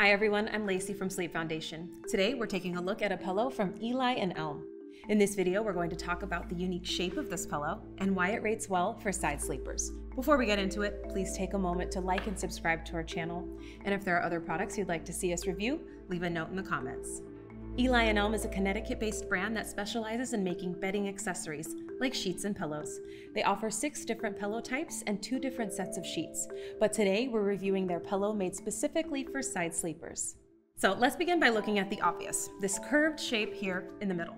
Hi everyone, I'm Lacey from Sleep Foundation. Today we're taking a look at a pillow from Eli and Elm. In this video, we're going to talk about the unique shape of this pillow and why it rates well for side sleepers. Before we get into it, please take a moment to like and subscribe to our channel. And if there are other products you'd like to see us review, leave a note in the comments. Eli and Elm is a Connecticut-based brand that specializes in making bedding accessories, like sheets and pillows. They offer six different pillow types and two different sets of sheets. But today we're reviewing their pillow made specifically for side sleepers. So let's begin by looking at the obvious, this curved shape here in the middle.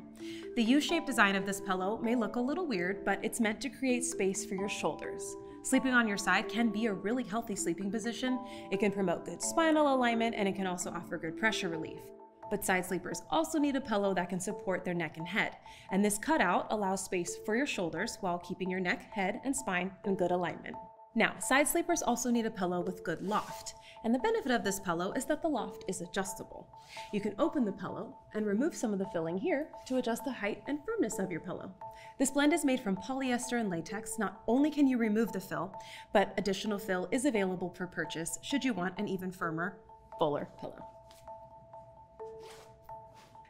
The U-shaped design of this pillow may look a little weird, but it's meant to create space for your shoulders. Sleeping on your side can be a really healthy sleeping position. It can promote good spinal alignment and it can also offer good pressure relief. But side sleepers also need a pillow that can support their neck and head. And this cutout allows space for your shoulders while keeping your neck, head, and spine in good alignment. Now, side sleepers also need a pillow with good loft. And the benefit of this pillow is that the loft is adjustable. You can open the pillow and remove some of the filling here to adjust the height and firmness of your pillow. This blend is made from polyester and latex. Not only can you remove the fill, but additional fill is available for purchase should you want an even firmer, fuller pillow.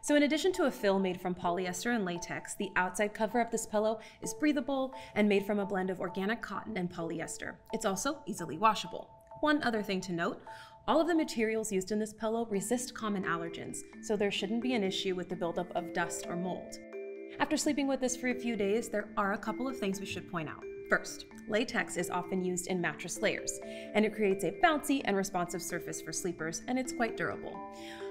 So in addition to a fill made from polyester and latex, the outside cover of this pillow is breathable and made from a blend of organic cotton and polyester. It's also easily washable. One other thing to note, all of the materials used in this pillow resist common allergens, so there shouldn't be an issue with the buildup of dust or mold. After sleeping with this for a few days, there are a couple of things we should point out. First, latex is often used in mattress layers, and it creates a bouncy and responsive surface for sleepers, and it's quite durable.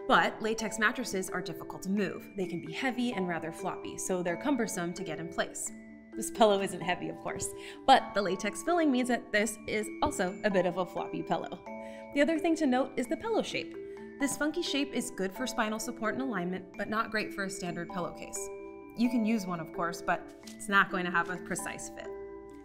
But latex mattresses are difficult to move. They can be heavy and rather floppy, so they're cumbersome to get in place. This pillow isn't heavy, of course, but the latex filling means that this is also a bit of a floppy pillow. The other thing to note is the pillow shape. This funky shape is good for spinal support and alignment, but not great for a standard pillowcase. You can use one, of course, but it's not going to have a precise fit.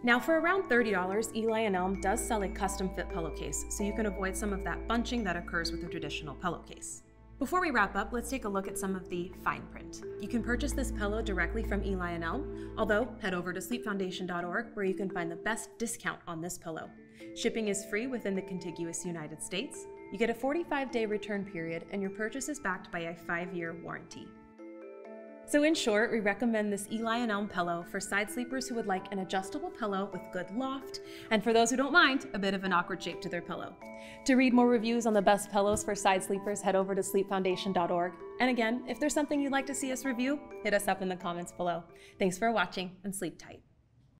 Now for around $30, Eli & Elm does sell a custom fit pillowcase, so you can avoid some of that bunching that occurs with a traditional pillowcase. Before we wrap up, let's take a look at some of the fine print. You can purchase this pillow directly from Eli & Elm, although head over to sleepfoundation.org where you can find the best discount on this pillow. Shipping is free within the contiguous United States. You get a 45-day return period and your purchase is backed by a 5-year warranty. So in short, we recommend this Eli and Elm pillow for side sleepers who would like an adjustable pillow with good loft, and for those who don't mind, a bit of an awkward shape to their pillow. To read more reviews on the best pillows for side sleepers, head over to sleepfoundation.org. And again, if there's something you'd like to see us review, hit us up in the comments below. Thanks for watching and sleep tight.